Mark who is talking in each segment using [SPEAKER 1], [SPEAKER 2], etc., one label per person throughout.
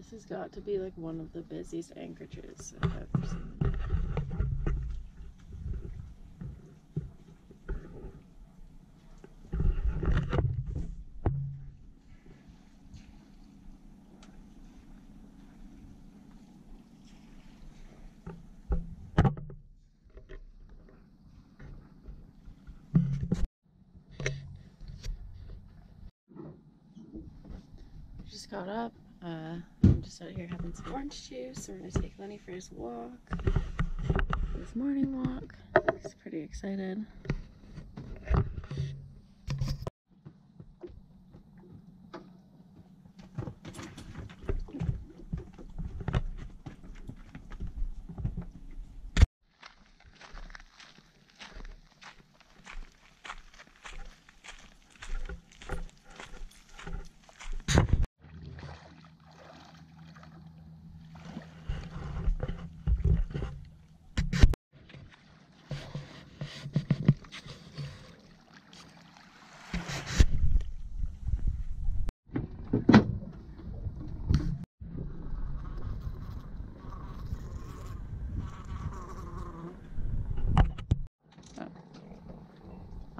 [SPEAKER 1] This has got to be like one of the busiest anchorages I've ever seen. Just got up. Uh, Just out here having some orange juice. We're gonna take Lenny for his walk. His morning walk. He's pretty excited.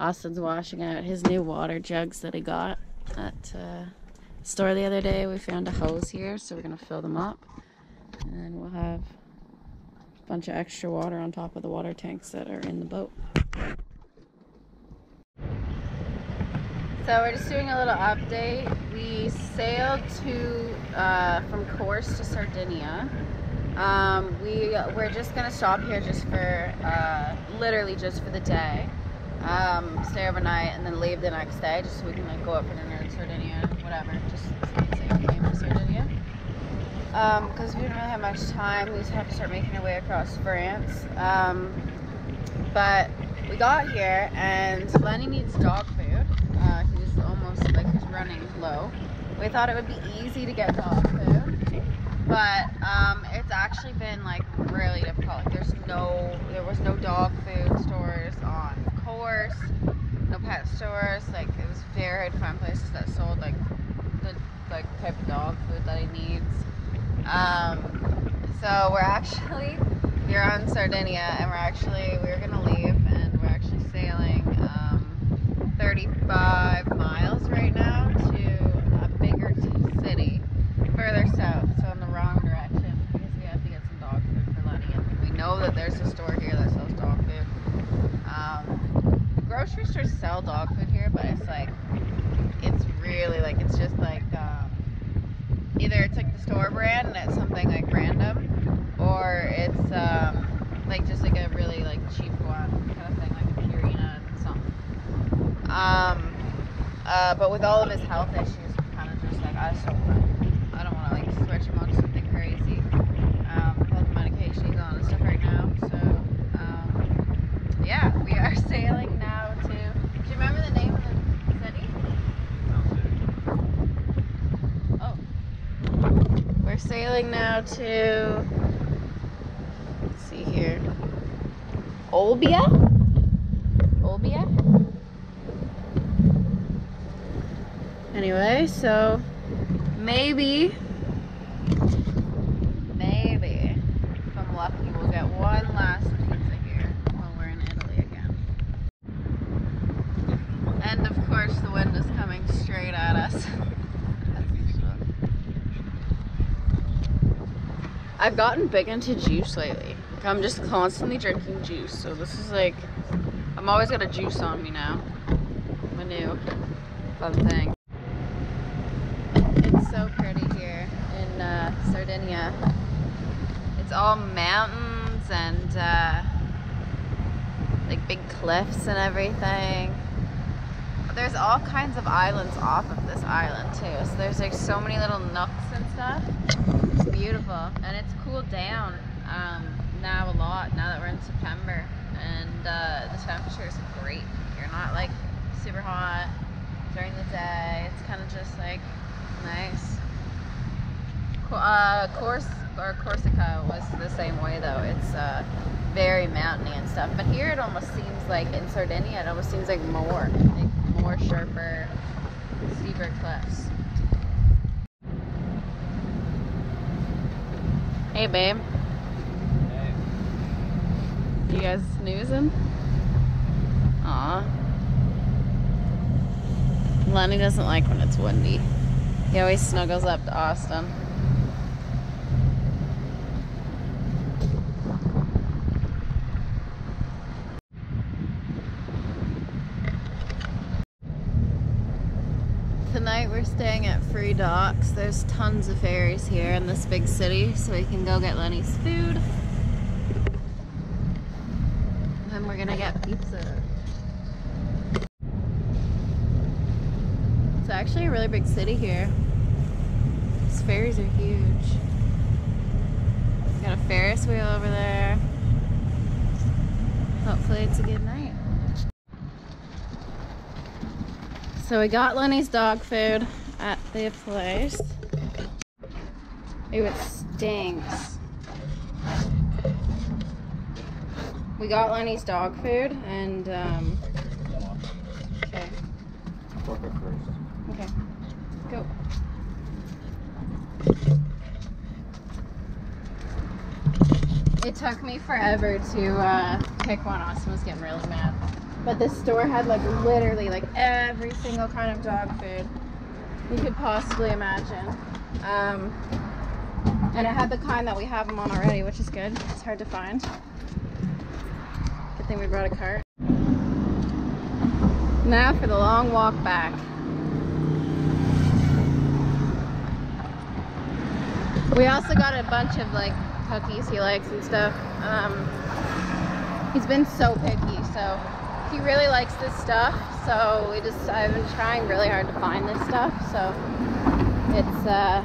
[SPEAKER 1] Austin's washing out his new water jugs that he got at uh, store the other day. We found a hose here, so we're gonna fill them up, and we'll have a bunch of extra water on top of the water tanks that are in the boat. So we're just doing a little update. We sailed to uh, from Corse to Sardinia. Um, we we're just gonna stop here just for uh, literally just for the day um, stay overnight, and then leave the next day, just so we can like go out for dinner in Sardinia, whatever. Just Sardinia. Because um, we didn't really have much time, we just have to start making our way across France. Um, but we got here, and Lenny needs dog food. Uh, he's almost like he's running low. We thought it would be easy to get dog food, but um, it's actually been like really difficult. Like, there's no, there was no dog food stores on Corse, no pet stores. Like it was very to find places that sold like the like type of dog food that he needs. Um, so we're actually we're on Sardinia, and we're actually we're gonna leave, and we're actually sailing um, 35 miles right now to a bigger city further south, so in the wrong direction because we have to get some dog food for Lenny, and we know that there's a store here that sells dog food. Um, grocery stores sell dog food here, but it's like, it's really like, it's just like, um, either it's like the store brand and it's something like random, or it's um, like just like a really like cheap one kind of thing, like a Purina and something. Um, uh, but with all of his health issues, kind of just like I just don't want I don't want to like switch him on something crazy. Um, with all the medication he's on and stuff right now, so um, yeah, we are sailing now to. Do you remember the name of the city? Oh, we're sailing now to. See here. Olbia. Olbia. Anyway, so maybe, maybe, if I'm lucky, we'll get one last pizza here while we're in Italy again. And of course, the wind is coming straight at us. I've gotten big into juice lately. I'm just constantly drinking juice, so this is like, I'm always got a juice on me now. My new fun thing. It's so pretty here in uh, Sardinia. It's all mountains and uh, like big cliffs and everything. There's all kinds of islands off of this island too. So there's like so many little nooks and stuff. It's beautiful and it's cooled down um, now a lot now that we're in September and uh, the temperature is great. You're not like super hot during the day. It's kind of just like nice. Uh, Cors or Corsica was the same way though. It's uh, very mountainy and stuff. But here it almost seems like in Sardinia, it almost seems like more, like more sharper, steeper cliffs. Hey, babe. You guys snoozing? Aw. Lenny doesn't like when it's windy. He always snuggles up to Austin. Tonight we're staying at Free Docks. There's tons of ferries here in this big city, so we can go get Lenny's food. Then we're gonna get pizza. It's actually a really big city here. These ferries are huge. Got a Ferris wheel over there. Hopefully it's a good night. So we got Lenny's dog food at the place. Ooh, it stinks. We got Lenny's dog food and um okay. Okay. Go. It took me forever to uh, pick one. Austin was getting really mad. But this store had like literally like every single kind of dog food you could possibly imagine. Um, and it had the kind that we have them on already, which is good. It's hard to find. Thing we brought a cart. Now for the long walk back. We also got a bunch of like cookies he likes and stuff. Um, he's been so picky, so he really likes this stuff. So we just, I've been trying really hard to find this stuff. So it's uh,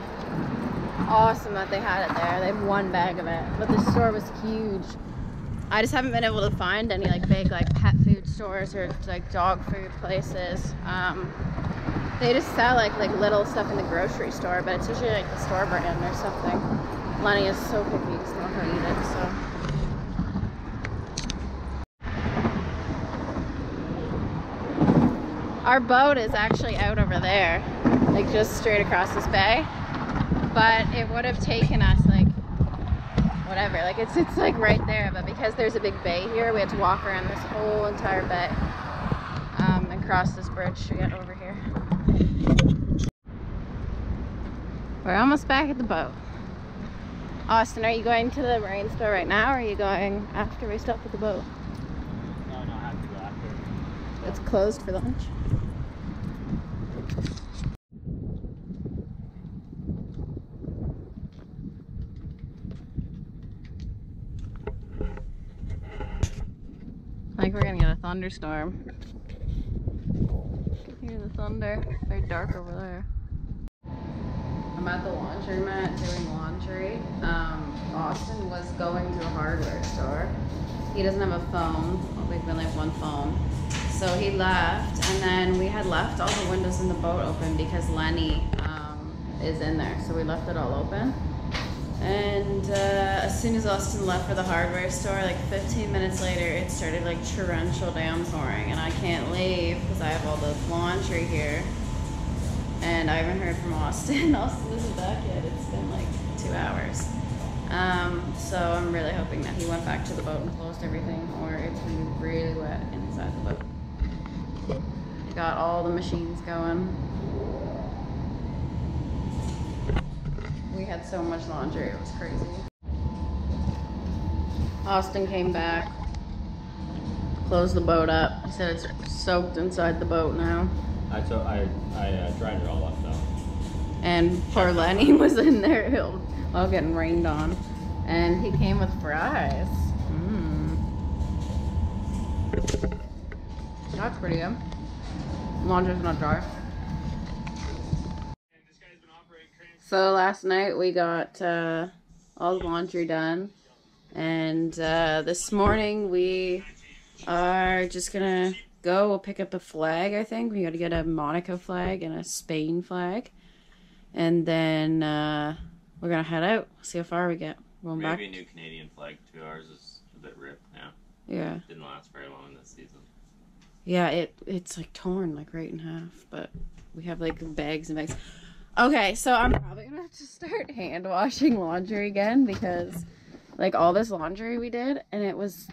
[SPEAKER 1] awesome that they had it there. They have one bag of it, but the store was huge. I just haven't been able to find any like big like pet food stores or like dog food places. Um, they just sell like like little stuff in the grocery store, but it's usually like the store brand or something. Lenny is so picky; he's not gonna eat it. So. Our boat is actually out over there, like just straight across this bay. But it would have taken us like whatever, like it's it's like right there. But because there's a big bay here, we had to walk around this whole entire bay um, and cross this bridge to get over here. We're almost back at the boat. Austin, are you going to the marine store right now or are you going after we stop at the boat?
[SPEAKER 2] No, no, I have to go after.
[SPEAKER 1] It's closed for lunch. I thunderstorm. Can hear the thunder. Very dark over there. I'm at the laundromat doing laundry. Um, Austin was going to a hardware store. He doesn't have a phone. We only have one phone. So he left, and then we had left all the windows in the boat open because Lenny um, is in there. So we left it all open. And uh, as soon as Austin left for the hardware store, like 15 minutes later, it started like torrential downpouring, and I can't leave because I have all the laundry here. And I haven't heard from Austin. Austin isn't back yet. It's been like two hours. Um, so I'm really hoping that he went back to the boat and closed everything, or it's really wet inside the boat. Got all the machines going. We had so much laundry, it was crazy. Austin came back, closed the boat up. He said it's soaked inside the boat now.
[SPEAKER 2] I took, I, I uh, dried it all up though.
[SPEAKER 1] And poor Lenny was in there while getting rained on. And he came with fries. Mmm. That's pretty good. Laundry's not dry. So last night we got uh, all the laundry done. And uh, this morning we are just gonna go. We'll pick up a flag, I think. We gotta get a Monaco flag and a Spain flag. And then uh, we're gonna head out, see how far we get. Going back.
[SPEAKER 2] Maybe a new Canadian flag. Two hours is a bit ripped now.
[SPEAKER 1] Yeah.
[SPEAKER 2] It Didn't last very long this season.
[SPEAKER 1] Yeah, it it's like torn like right in half, but we have like bags and bags. Okay, so I'm probably gonna have to start hand washing laundry again because like all this laundry we did and it was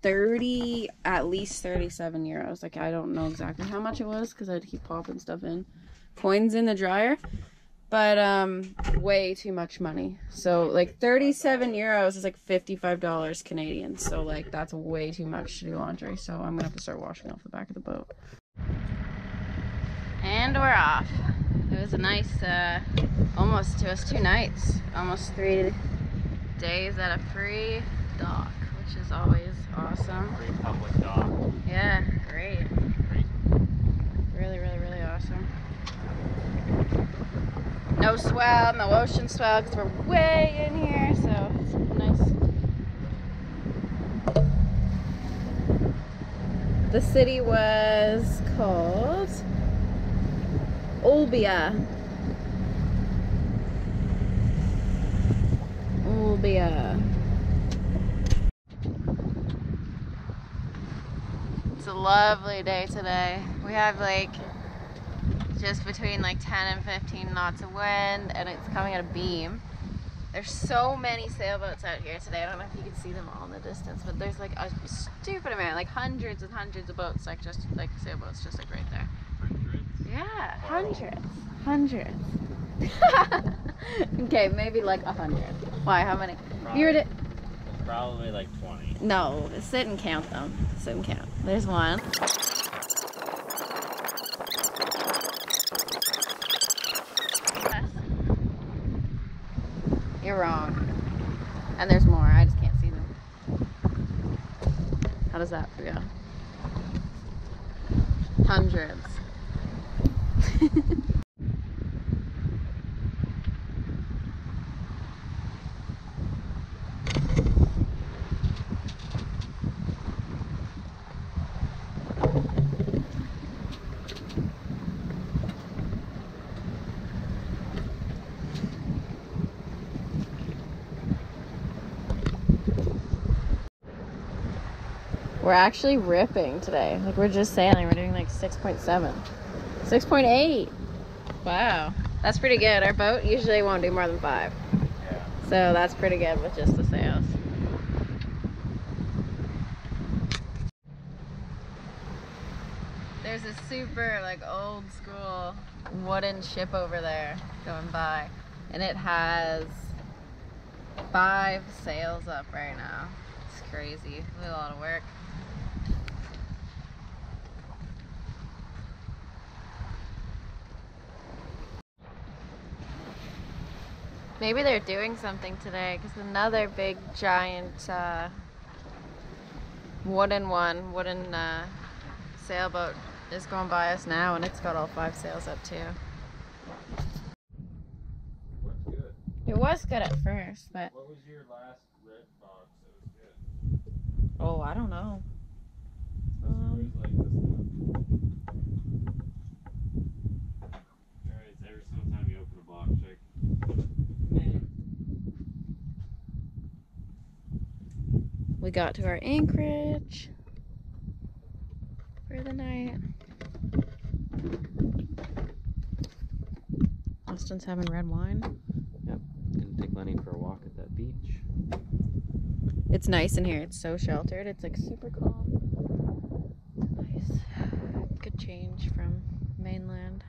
[SPEAKER 1] 30 at least 37 euros like i don't know exactly how much it was because i had to keep popping stuff in coins in the dryer but um way too much money. So like 37 euros is like 55 dollars canadian. So like that's way too much to do laundry. So i'm gonna have to start washing off the back of the boat. And we're off was a nice uh almost it was two nights almost three days at a free dock which is always awesome
[SPEAKER 2] Free public dock.
[SPEAKER 1] yeah great
[SPEAKER 2] Great.
[SPEAKER 1] really really really awesome no swell no ocean swell because we're way in here so it's nice the city was called Olbia Olbia it's a lovely day today we have like just between like 10 and 15 knots of wind and it's coming at a beam. There's so many sailboats out here today. I don't know if you can see them all in the distance, but there's like a stupid amount, like hundreds and hundreds of boats, like just like sailboats, just like right there.
[SPEAKER 2] Hundreds.
[SPEAKER 1] Yeah, hundreds, hundreds. okay, maybe like a hundred. Why? How many? You were to,
[SPEAKER 2] Probably like 20.
[SPEAKER 1] no, sit and count them. Sit and count. There's one. You're wrong. And there's more. I just can't see them. How does that feel? Hundreds. We're actually ripping today. Like we're just sailing. We're doing like 6.7. 6.8. Wow. That's pretty good. Our boat usually won't do more than five.
[SPEAKER 2] Yeah.
[SPEAKER 1] So that's pretty good with just the sails. There's a super like old school wooden ship over there going by. And it has five sails up right now. It's crazy. Really a lot of work. Maybe they're doing something today because another big giant uh, wooden one, wooden uh, sailboat is going by us now and it's got all five sails up too. It was good at first, but
[SPEAKER 2] What was your last red box that was good?
[SPEAKER 1] oh, I don't know. Um,
[SPEAKER 2] always like this one. Alright, every single time you open a box, check.
[SPEAKER 1] We got to our anchorage for the night. Austin's having red wine.
[SPEAKER 2] Didn't take Lenny for a walk at that beach.
[SPEAKER 1] It's nice in here. It's so sheltered. It's like super calm. Nice. Good change from mainland.